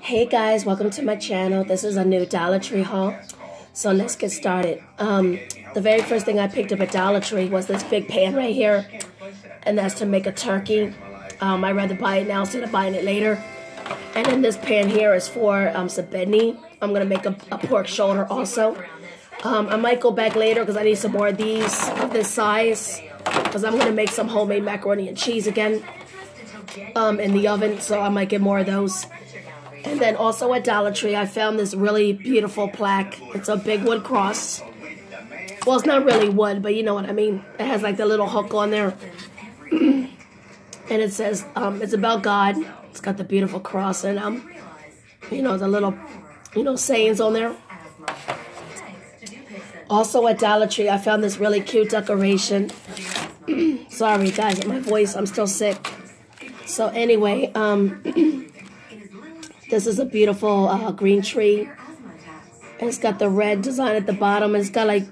Hey guys, welcome to my channel. This is a new Dollar Tree haul. So let's get started. Um, the very first thing I picked up at Dollar Tree was this big pan right here. And that's to make a turkey. Um, I'd rather buy it now instead of buying it later. And then this pan here is for um, some bedney. I'm going to make a, a, pork shoulder also. Um, I might go back later because I need some more of these of this size. Because I'm going to make some homemade macaroni and cheese again um, in the oven. So I might get more of those. And then also at Dollar Tree, I found this really beautiful plaque. It's a big wood cross. Well, it's not really wood, but you know what I mean. It has like the little hook on there. and it says, um, it's about God. It's got the beautiful cross and, um, you know, the little, you know, sayings on there. Also at Dollar Tree, I found this really cute decoration. Sorry, guys, my voice, I'm still sick. So anyway, um, this is a beautiful uh, green tree. It's got the red design at the bottom. It's got like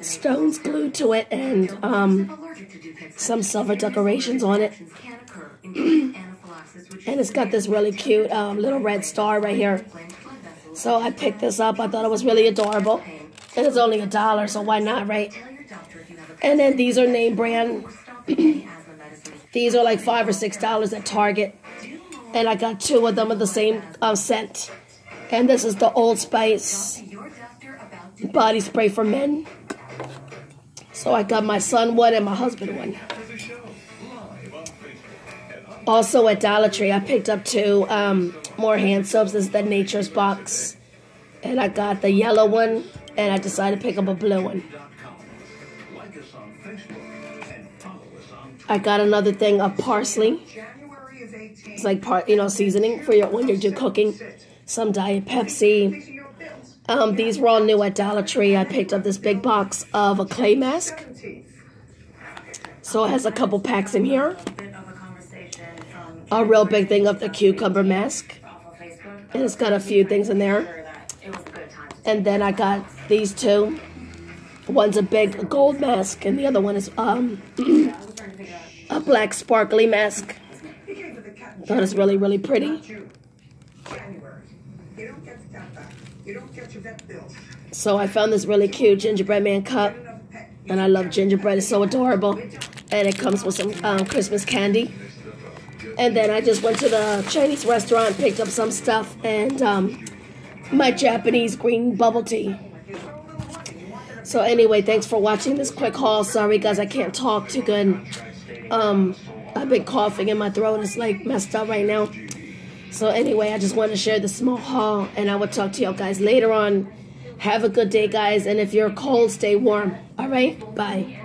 stones glued to it and um, some silver decorations on it. and it's got this really cute um, little red star right here. So I picked this up. I thought it was really adorable. And it's only a dollar, so why not, right? And then these are name brand. these are like five or six dollars at Target. And I got two of them of the same uh, scent. And this is the Old Spice body spray for men. So I got my son one and my husband one. Also at Dollar Tree, I picked up two um, more hand soaps. This is the Nature's Box. And I got the yellow one, and I decided to pick up a blue one. I got another thing of parsley. It's like part, you know, seasoning for your when you're cooking. Some Diet Pepsi. Um, these were all new at Dollar Tree. I picked up this big box of a clay mask. So it has a couple packs in here. A real big thing of the cucumber mask. And it's got a few things in there. And then I got these two. One's a big gold mask, and the other one is um, a black sparkly mask. That is really, really pretty. So I found this really cute gingerbread man cup. And I love gingerbread. It's so adorable. And it comes with some um, Christmas candy. And then I just went to the Chinese restaurant, picked up some stuff, and um, my Japanese green bubble tea. So anyway, thanks for watching this quick haul. Sorry, guys, I can't talk too good. Um, I've been coughing and my throat is like messed up right now. So anyway, I just wanted to share the small haul, and I will talk to y'all guys later on. Have a good day, guys, and if you're cold, stay warm. All right, bye.